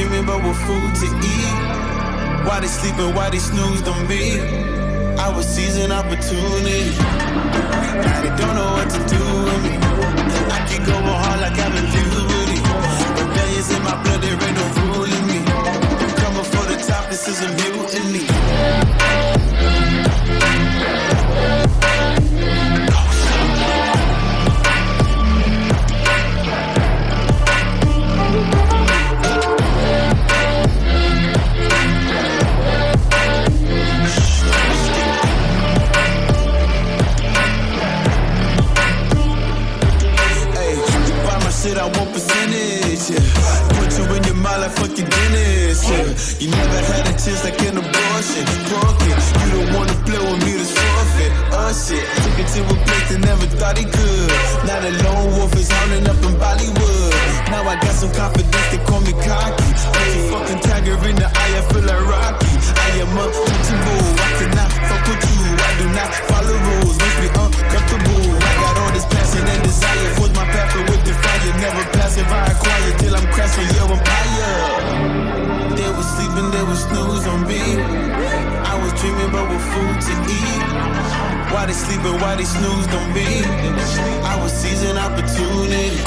dreaming about what food to eat. Why they sleeping, why they snoozed on me? I was seizing opportunity. Percentage. Yeah. Put you in your mind like fucking Guinness. Yeah. You never had a chance like an abortion. Broken. You don't wanna play with me to forfeit. Oh shit. Took it to a place that never thought he could. Now the lone wolf is hounding up in Bollywood. Now I got some confidence, they call me cocky. Put a fucking tiger in the eye, I feel like Rocky. I am untouchable. I cannot fuck with you. I do not sleeping, they was snooze on me. I was dreaming about what food to eat. Why they sleeping, why they snoozed on me? I was seizing opportunity.